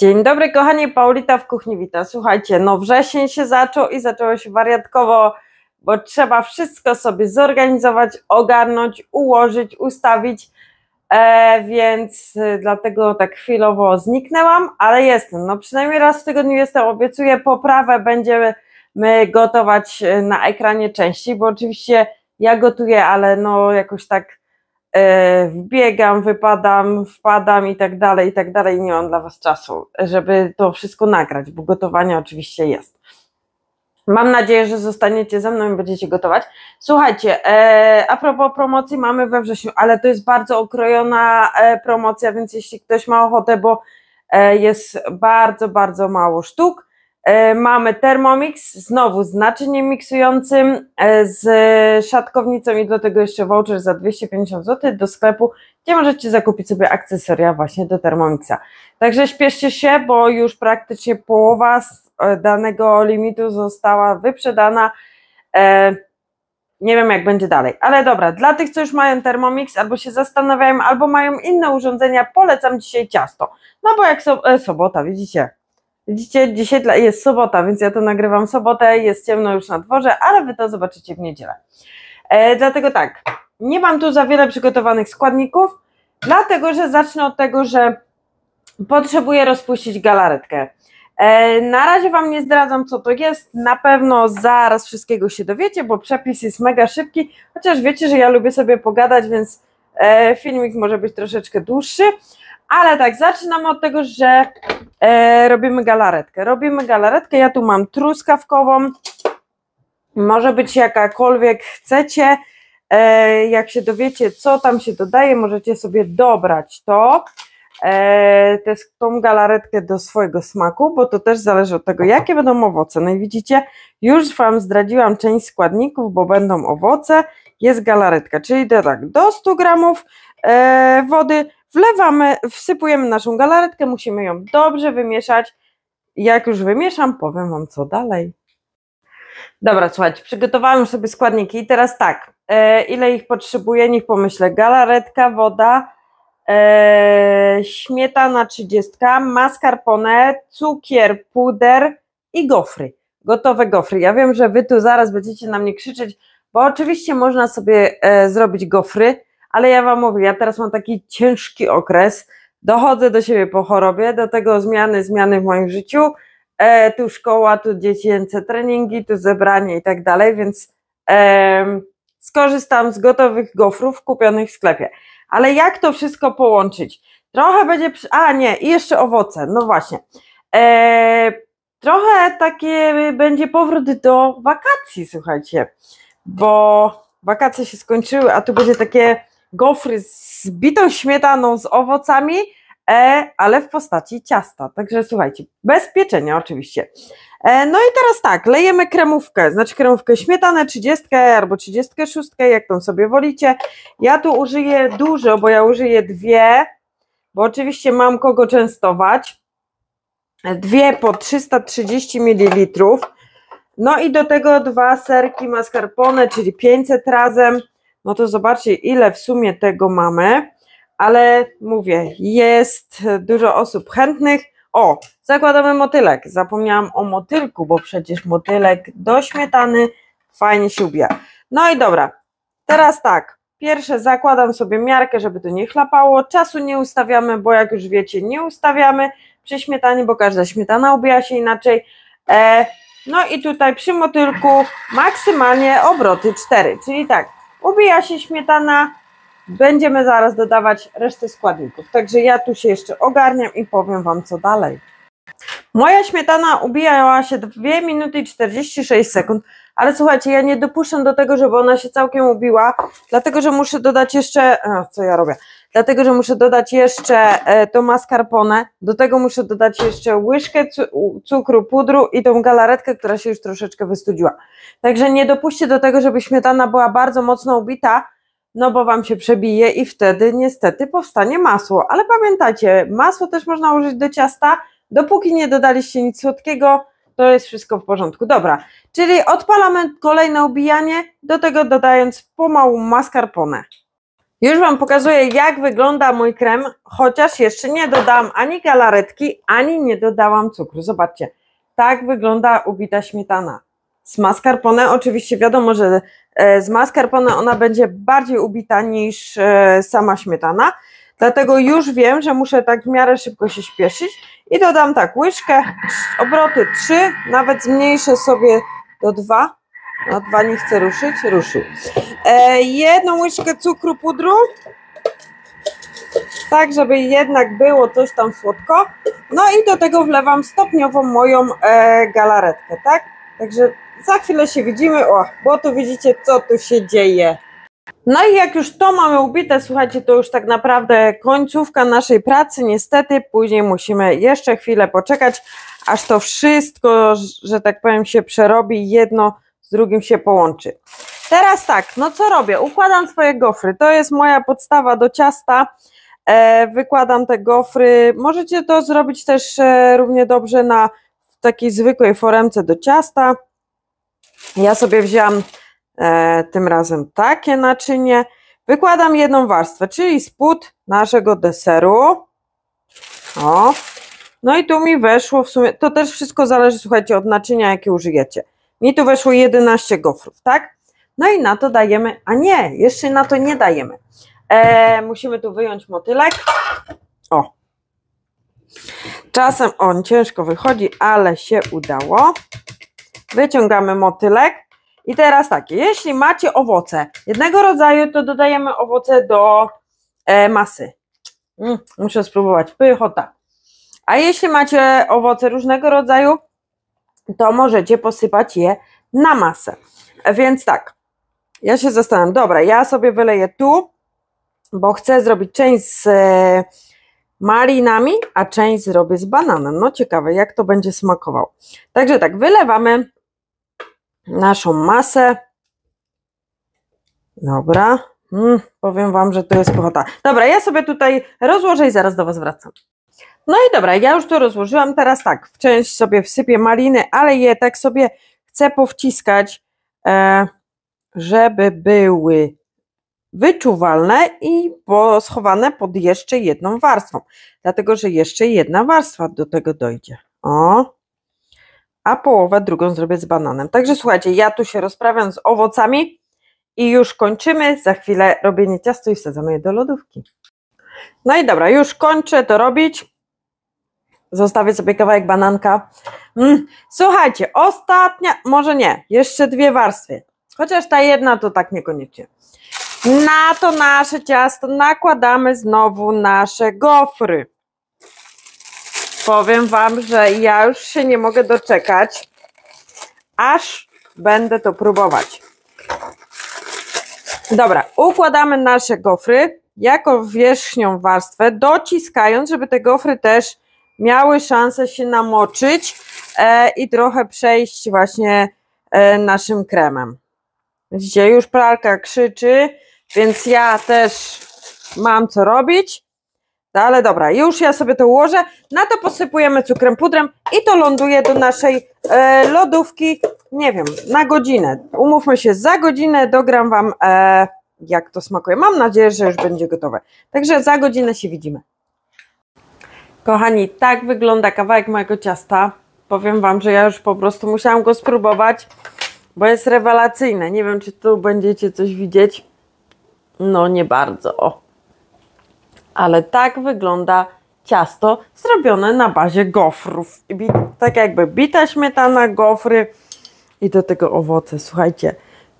Dzień dobry, kochani, Paulita w kuchni wita. Słuchajcie, no wrzesień się zaczął i zaczęło się wariatkowo, bo trzeba wszystko sobie zorganizować, ogarnąć, ułożyć, ustawić, e, więc e, dlatego tak chwilowo zniknęłam, ale jestem, no przynajmniej raz w tygodniu jestem, obiecuję poprawę, będziemy gotować e, na ekranie częściej, bo oczywiście ja gotuję, ale no jakoś tak wbiegam, wypadam, wpadam i tak dalej, i tak dalej. Nie mam dla Was czasu, żeby to wszystko nagrać, bo gotowanie oczywiście jest. Mam nadzieję, że zostaniecie ze mną i będziecie gotować. Słuchajcie, e, a propos promocji mamy we wrześniu, ale to jest bardzo okrojona e, promocja, więc jeśli ktoś ma ochotę, bo e, jest bardzo, bardzo mało sztuk, E, mamy Thermomix, znowu z naczyniem miksującym, e, z szatkownicą i do tego jeszcze voucher za 250 zł do sklepu, gdzie możecie zakupić sobie akcesoria właśnie do Thermomixa. Także śpieszcie się, bo już praktycznie połowa e, danego limitu została wyprzedana. Nie wiem jak będzie dalej, ale dobra, dla tych, co już mają Thermomix albo się zastanawiają, albo mają inne urządzenia, polecam dzisiaj ciasto. No bo jak so, sobota, widzicie, Widzicie, dzisiaj jest sobota, więc ja to nagrywam sobotę, jest ciemno już na dworze, ale wy to zobaczycie w niedzielę. E, dlatego tak, nie mam tu za wiele przygotowanych składników, dlatego że zacznę od tego, że potrzebuję rozpuścić galaretkę. E, na razie Wam nie zdradzam, co to jest. Na pewno zaraz wszystkiego się dowiecie, bo przepis jest mega szybki. Chociaż wiecie, że ja lubię sobie pogadać, więc e, filmik może być troszeczkę dłuższy. Ale tak, zaczynamy od tego, że e, robimy galaretkę. Robimy galaretkę, ja tu mam truskawkową, może być jakakolwiek chcecie. E, jak się dowiecie, co tam się dodaje, możecie sobie dobrać to, e, tą galaretkę do swojego smaku, bo to też zależy od tego, jakie będą owoce. No i widzicie, już Wam zdradziłam część składników, bo będą owoce, jest galaretka, czyli to tak, do 100 gramów e, wody Wlewamy, wsypujemy naszą galaretkę, musimy ją dobrze wymieszać. Jak już wymieszam, powiem Wam co dalej. Dobra, słuchajcie, przygotowałam sobie składniki i teraz tak, e, ile ich potrzebuję, niech pomyślę. Galaretka, woda, e, śmietana 30, mascarpone, cukier, puder i gofry. Gotowe gofry. Ja wiem, że Wy tu zaraz będziecie na mnie krzyczeć, bo oczywiście można sobie e, zrobić gofry, ale ja Wam mówię, ja teraz mam taki ciężki okres, dochodzę do siebie po chorobie, do tego zmiany, zmiany w moim życiu, e, tu szkoła, tu dziecięce treningi, tu zebranie i tak dalej, więc e, skorzystam z gotowych gofrów kupionych w sklepie. Ale jak to wszystko połączyć? Trochę będzie, przy... a nie, i jeszcze owoce, no właśnie. E, trochę takie będzie powrót do wakacji, słuchajcie, bo wakacje się skończyły, a tu będzie takie gofry z bitą śmietaną z owocami, e, ale w postaci ciasta. Także słuchajcie, bez pieczenia oczywiście. E, no i teraz tak, lejemy kremówkę, znaczy kremówkę śmietanę 30 albo 36, jak tam sobie wolicie. Ja tu użyję dużo, bo ja użyję dwie, bo oczywiście mam kogo częstować. Dwie po 330 ml. No i do tego dwa serki mascarpone, czyli 500 razem no to zobaczcie, ile w sumie tego mamy, ale mówię, jest dużo osób chętnych. O, zakładamy motylek. Zapomniałam o motylku, bo przecież motylek do śmietany fajnie się ubija. No i dobra, teraz tak. Pierwsze zakładam sobie miarkę, żeby to nie chlapało. Czasu nie ustawiamy, bo jak już wiecie, nie ustawiamy przy śmietanie, bo każda śmietana ubija się inaczej. E, no i tutaj przy motylku maksymalnie obroty 4, czyli tak, ubija się śmietana, będziemy zaraz dodawać resztę składników. Także ja tu się jeszcze ogarniam i powiem Wam co dalej. Moja śmietana ubijała się 2 minuty i 46 sekund, ale słuchajcie, ja nie dopuszczam do tego, żeby ona się całkiem ubiła, dlatego że muszę dodać jeszcze, a, co ja robię, dlatego że muszę dodać jeszcze e, to mascarpone, do tego muszę dodać jeszcze łyżkę cukru, pudru i tą galaretkę, która się już troszeczkę wystudziła. Także nie dopuśćcie do tego, żeby śmietana była bardzo mocno ubita, no bo Wam się przebije i wtedy niestety powstanie masło. Ale pamiętajcie, masło też można użyć do ciasta, dopóki nie dodaliście nic słodkiego, to jest wszystko w porządku. Dobra, czyli odpalamy kolejne ubijanie, do tego dodając pomału mascarpone. Już Wam pokazuję, jak wygląda mój krem, chociaż jeszcze nie dodałam ani galaretki, ani nie dodałam cukru. Zobaczcie, tak wygląda ubita śmietana. Z mascarpone, oczywiście wiadomo, że e, z mascarpone ona będzie bardziej ubita niż e, sama śmietana, dlatego już wiem, że muszę tak w miarę szybko się śpieszyć i dodam tak łyżkę, obroty 3, nawet zmniejszę sobie do 2, no dwa nie chcę ruszyć, ruszył. E, jedną łyżkę cukru pudru, tak żeby jednak było coś tam słodko. No i do tego wlewam stopniowo moją e, galaretkę, tak? Także za chwilę się widzimy, o, bo tu widzicie co tu się dzieje. No i jak już to mamy ubite, słuchajcie, to już tak naprawdę końcówka naszej pracy, niestety, później musimy jeszcze chwilę poczekać, aż to wszystko, że tak powiem, się przerobi, jedno drugim się połączy. Teraz tak, no co robię? Układam swoje gofry, to jest moja podstawa do ciasta, e, wykładam te gofry, możecie to zrobić też e, równie dobrze na takiej zwykłej foremce do ciasta, ja sobie wzięłam e, tym razem takie naczynie. Wykładam jedną warstwę, czyli spód naszego deseru. O. No i tu mi weszło w sumie, to też wszystko zależy, słuchajcie, od naczynia, jakie użyjecie. Mi tu weszło 11 gofrów, tak? No i na to dajemy, a nie, jeszcze na to nie dajemy. E, musimy tu wyjąć motylek. O. Czasem on ciężko wychodzi, ale się udało. Wyciągamy motylek. I teraz tak, jeśli macie owoce jednego rodzaju, to dodajemy owoce do e, masy. Mm, muszę spróbować, pychota. A jeśli macie owoce różnego rodzaju, to możecie posypać je na masę. Więc tak, ja się zastanawiam, dobra, ja sobie wyleję tu, bo chcę zrobić część z e, malinami, a część zrobię z bananem. No ciekawe, jak to będzie smakował. Także tak, wylewamy naszą masę. Dobra. Mm, powiem Wam, że to jest pochota. Dobra, ja sobie tutaj rozłożę i zaraz do Was wracam. No i dobra, ja już to rozłożyłam. Teraz tak, w część sobie wsypię maliny, ale je tak sobie chcę powciskać, e, żeby były wyczuwalne i schowane pod jeszcze jedną warstwą. Dlatego, że jeszcze jedna warstwa do tego dojdzie. O, a połowę drugą zrobię z bananem. Także słuchajcie, ja tu się rozprawiam z owocami i już kończymy. Za chwilę robienie ciasto i wsadzamy je do lodówki. No i dobra, już kończę to robić. Zostawię sobie kawałek bananka. Mm, słuchajcie, ostatnia, może nie, jeszcze dwie warstwy. Chociaż ta jedna to tak niekoniecznie. Na to nasze ciasto nakładamy znowu nasze gofry powiem Wam, że ja już się nie mogę doczekać, aż będę to próbować. Dobra, układamy nasze gofry jako wierzchnią warstwę, dociskając, żeby te gofry też miały szansę się namoczyć e, i trochę przejść właśnie e, naszym kremem. Widzicie, już pralka krzyczy, więc ja też mam co robić. No ale dobra, już ja sobie to ułożę. Na to posypujemy cukrem pudrem i to ląduje do naszej e, lodówki, nie wiem, na godzinę. Umówmy się, za godzinę dogram Wam, e, jak to smakuje. Mam nadzieję, że już będzie gotowe. Także za godzinę się widzimy. Kochani, tak wygląda kawałek mojego ciasta. Powiem Wam, że ja już po prostu musiałam go spróbować, bo jest rewelacyjne. Nie wiem, czy tu będziecie coś widzieć. No nie bardzo. O ale tak wygląda ciasto zrobione na bazie gofrów. Tak jakby bita śmietana, gofry i do tego owoce. Słuchajcie,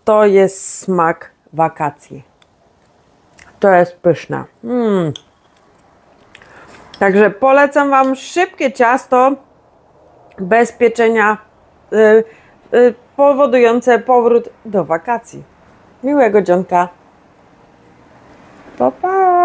to jest smak wakacji. To jest pyszne. Mm. Także polecam Wam szybkie ciasto bez pieczenia, yy, yy, powodujące powrót do wakacji. Miłego dzionka. Pa, pa.